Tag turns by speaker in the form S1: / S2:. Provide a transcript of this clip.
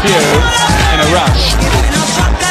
S1: few in a rush.